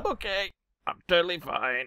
I'm okay. I'm totally fine.